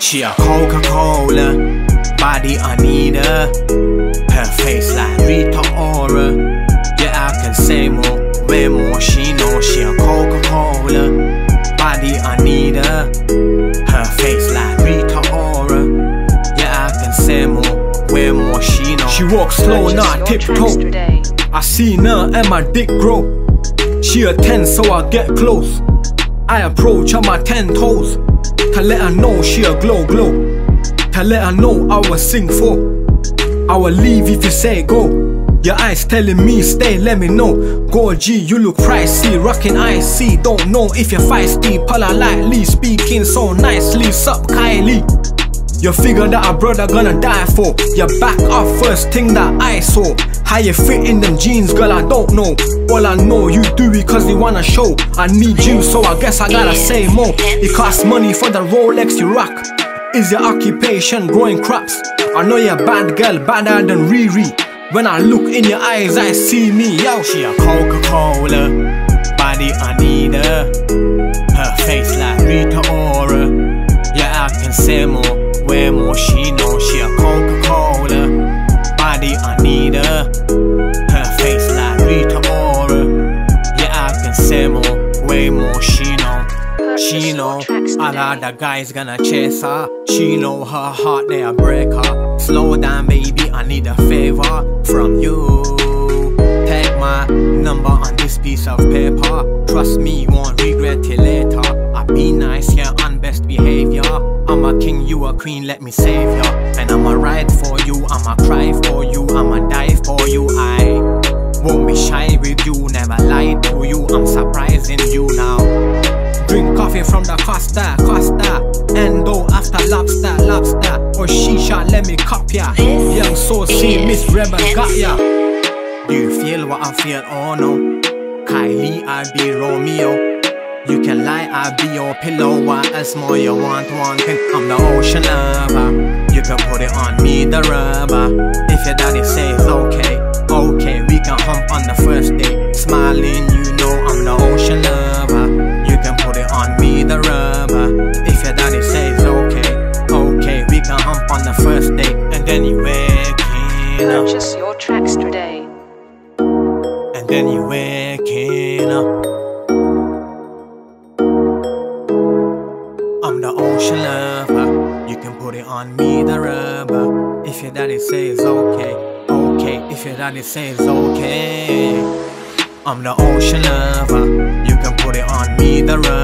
She a Coca-Cola, body Anita. Her face like Rita Ora. Yeah, I can say more, way more. She know she a Coca-Cola, body Anita. Her face like Rita Ora. Yeah, I can say more, way more. She know. She walks slow, Purchase not your tiptoe. today. I seen her and my dick grow. She a 10, so I get close. I approach on my 10 toes. To let her know she a glow glow. To let her know I will sing for. I will leave if you say go. Your eyes telling me stay, let me know. Go G, you look pricey, rocking IC. Don't know if you're feisty, politely speaking so nicely. Sup Kylie. You figure that a brother gonna die for. You back up first thing that I saw. How you fit in them jeans, girl, I don't know. All I know, you do it cause you wanna show. I need you, so I guess I gotta say more. It costs money for the Rolex you rock. Is your occupation growing crops? I know you're a bad girl, badder than Riri. When I look in your eyes, I see me, yo. She a Coca-Cola, body Anita. Her face like Rita Ora. Yeah, I can say more, more. She know she a Coca-Cola, body Anita. Her Her face like Rita Ora. Yeah, I can say more, way more. She know. She know all today. other guys gonna chase her. She know her heart they a break her. Slow down, baby, I need a favor from you. Take my number on this piece of paper. Trust me, a king, you a queen, let me save ya. And I'ma ride for you, I'ma cry for you, I'ma die for you. I won't be shy with you, never lie to you. I'm surprising you now. Drink coffee from the Costa, Costa. Endo after lobster, lobster. Or shisha, let me cop ya. Young saucy, is Miss Rebel got ya. Do you feel what I feel? Oh no. Kylie, I be Romeo. You can lie, I'll be your pillow. What else more you want? One thing, I'm the ocean lover. You can put it on me, the rubber. If your daddy says okay, okay, we can hump on the first day. Smiling, you know I'm the ocean lover. You can put it on me, the rubber. If your daddy says okay, okay, we can hump on the first day. And then you waking up. Purchase your tracks today. And then you waking up. The ocean lover. You can put it on me, the rubber. If your daddy says okay, okay. If your daddy says okay. I'm the ocean lover. You can put it on me, the rubber.